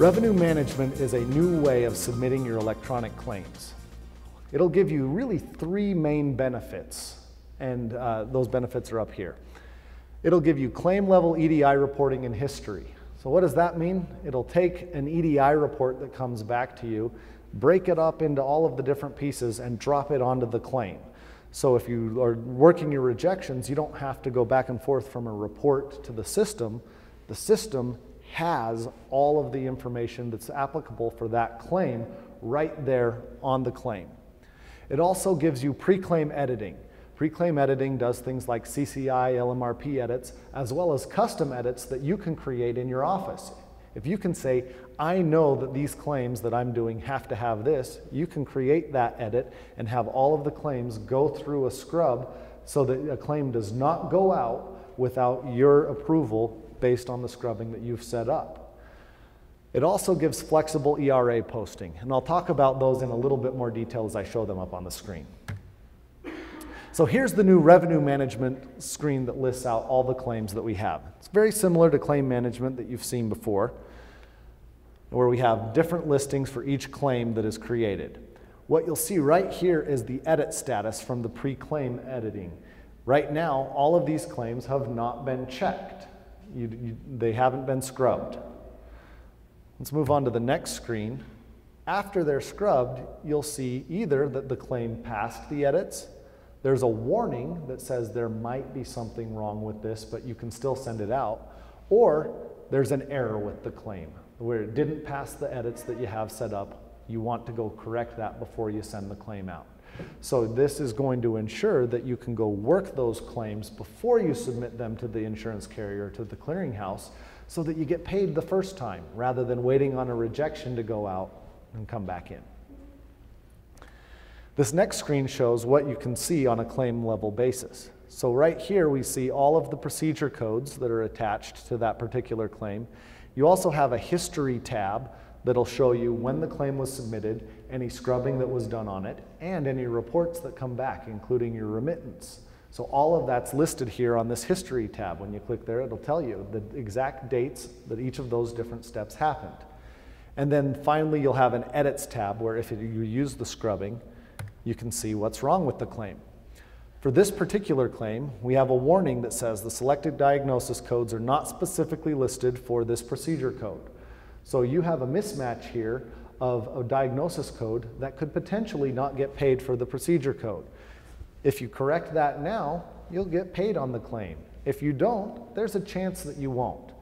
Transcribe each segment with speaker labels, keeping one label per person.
Speaker 1: Revenue management is a new way of submitting your electronic claims. It'll give you really three main benefits, and uh, those benefits are up here. It'll give you claim level EDI reporting and history. So what does that mean? It'll take an EDI report that comes back to you, break it up into all of the different pieces and drop it onto the claim. So if you are working your rejections, you don't have to go back and forth from a report to the system. The system has all of the information that's applicable for that claim right there on the claim. It also gives you pre-claim editing. Pre-claim editing does things like CCI, LMRP edits, as well as custom edits that you can create in your office. If you can say, I know that these claims that I'm doing have to have this, you can create that edit and have all of the claims go through a scrub so that a claim does not go out without your approval based on the scrubbing that you've set up. It also gives flexible ERA posting, and I'll talk about those in a little bit more detail as I show them up on the screen. So here's the new revenue management screen that lists out all the claims that we have. It's very similar to claim management that you've seen before, where we have different listings for each claim that is created. What you'll see right here is the edit status from the pre-claim editing. Right now, all of these claims have not been checked. You, you, they haven't been scrubbed. Let's move on to the next screen. After they're scrubbed, you'll see either that the claim passed the edits, there's a warning that says there might be something wrong with this, but you can still send it out, or there's an error with the claim where it didn't pass the edits that you have set up. You want to go correct that before you send the claim out. So this is going to ensure that you can go work those claims before you submit them to the insurance carrier, to the clearinghouse, so that you get paid the first time rather than waiting on a rejection to go out and come back in. This next screen shows what you can see on a claim level basis. So right here we see all of the procedure codes that are attached to that particular claim. You also have a history tab that'll show you when the claim was submitted, any scrubbing that was done on it, and any reports that come back, including your remittance. So all of that's listed here on this history tab. When you click there, it'll tell you the exact dates that each of those different steps happened. And then finally, you'll have an edits tab where if you use the scrubbing, you can see what's wrong with the claim. For this particular claim, we have a warning that says the selected diagnosis codes are not specifically listed for this procedure code. So you have a mismatch here of a diagnosis code that could potentially not get paid for the procedure code. If you correct that now, you'll get paid on the claim. If you don't, there's a chance that you won't.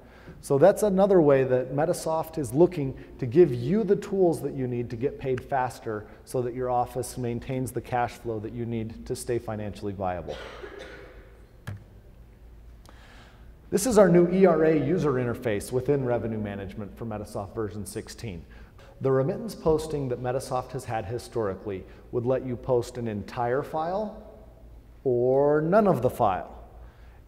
Speaker 1: So that's another way that Medisoft is looking to give you the tools that you need to get paid faster so that your office maintains the cash flow that you need to stay financially viable. This is our new ERA user interface within revenue management for Medisoft version 16. The remittance posting that Medisoft has had historically would let you post an entire file or none of the file.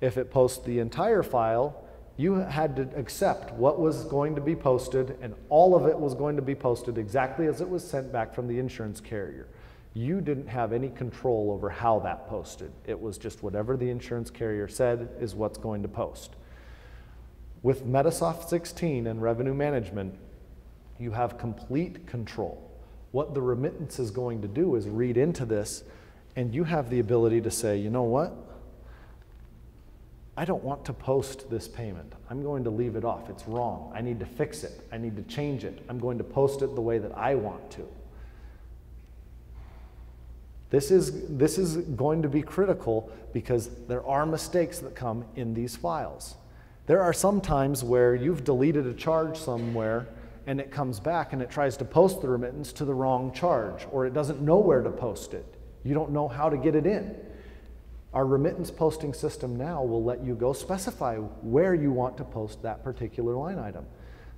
Speaker 1: If it posts the entire file, you had to accept what was going to be posted, and all of it was going to be posted exactly as it was sent back from the insurance carrier. You didn't have any control over how that posted. It was just whatever the insurance carrier said is what's going to post. With Medisoft 16 and revenue management, you have complete control. What the remittance is going to do is read into this, and you have the ability to say, you know what? I don't want to post this payment. I'm going to leave it off. It's wrong. I need to fix it. I need to change it. I'm going to post it the way that I want to. This is, this is going to be critical because there are mistakes that come in these files. There are some times where you've deleted a charge somewhere and it comes back and it tries to post the remittance to the wrong charge or it doesn't know where to post it. You don't know how to get it in. Our remittance posting system now will let you go specify where you want to post that particular line item.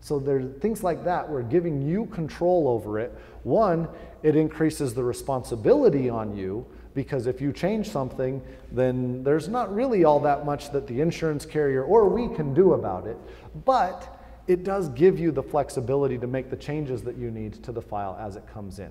Speaker 1: So there's things like that. We're giving you control over it. One, it increases the responsibility on you because if you change something, then there's not really all that much that the insurance carrier or we can do about it. But it does give you the flexibility to make the changes that you need to the file as it comes in.